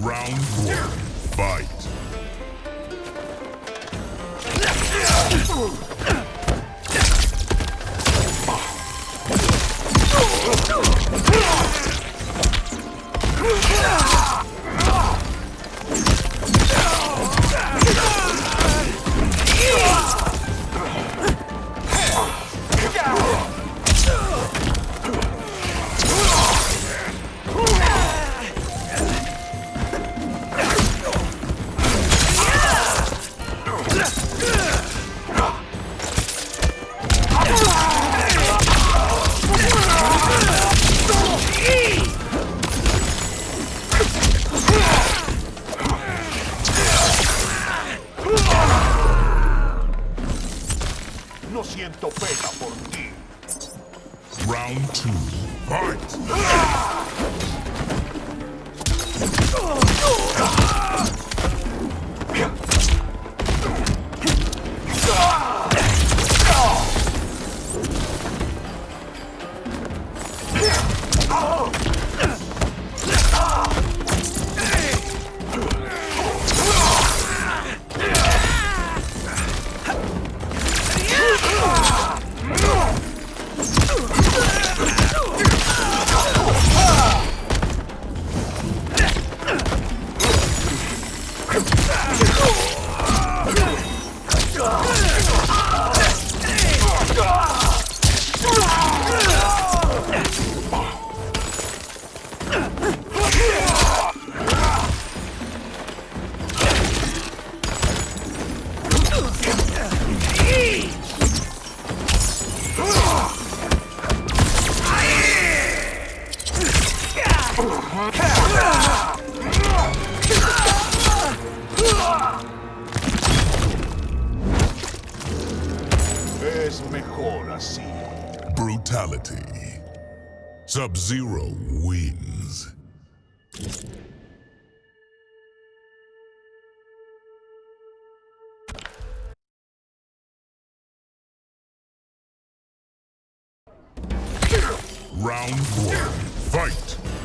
Round one. Fight. No siento pena por ti. Round two. Fight. Ah! Es mejor así. Brutality. Sub-Zero wins. Round one. Fight.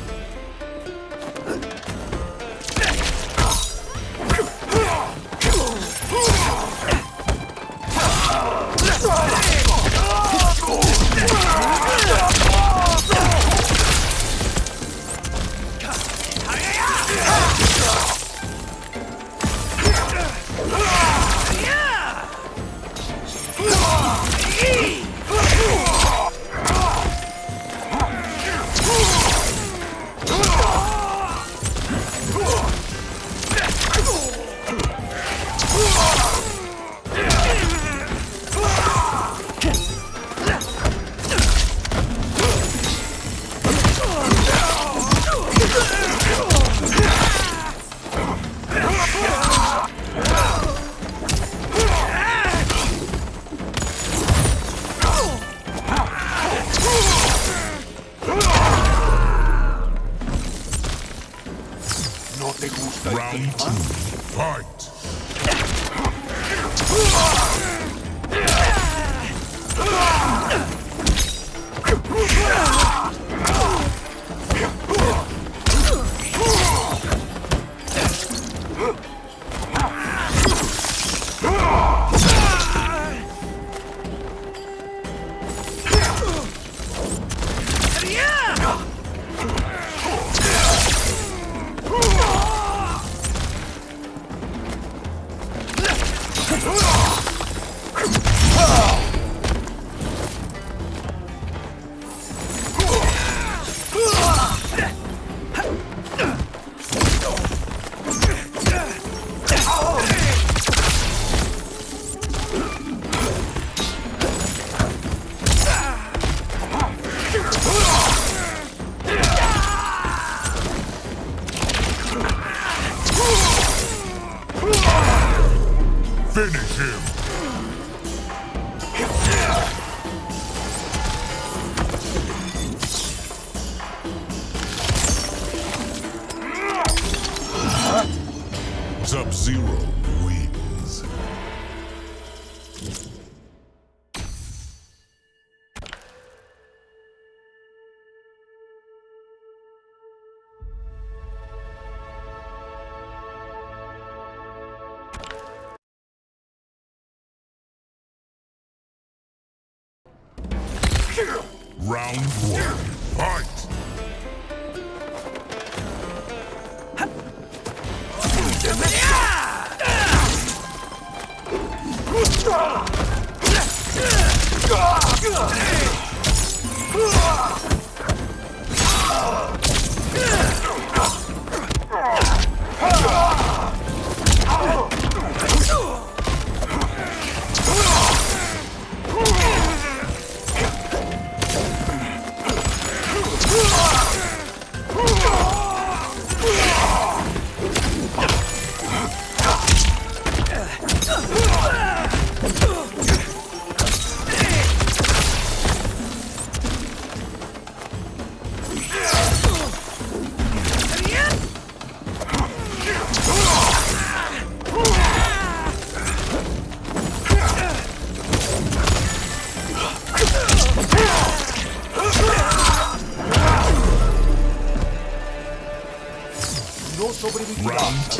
Round two. Fight. Round one, fight! Round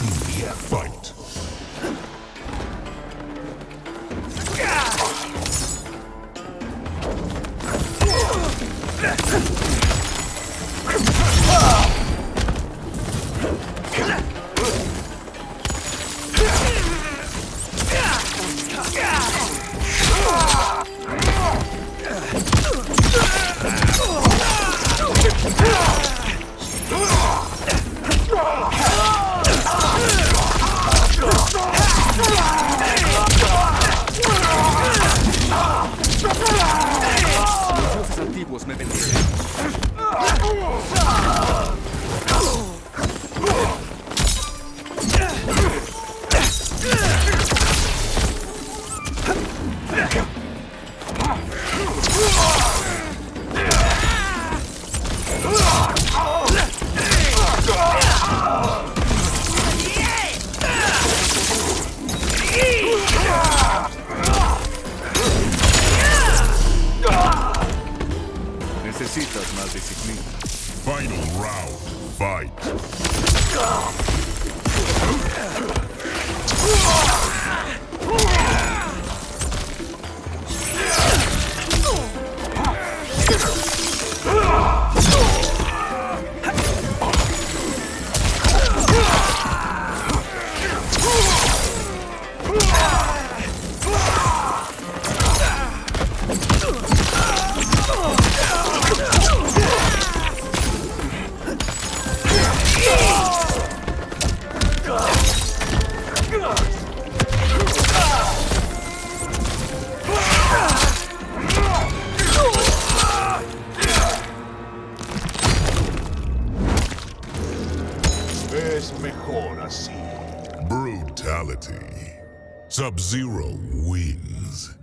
fight! Sub-Zero wins.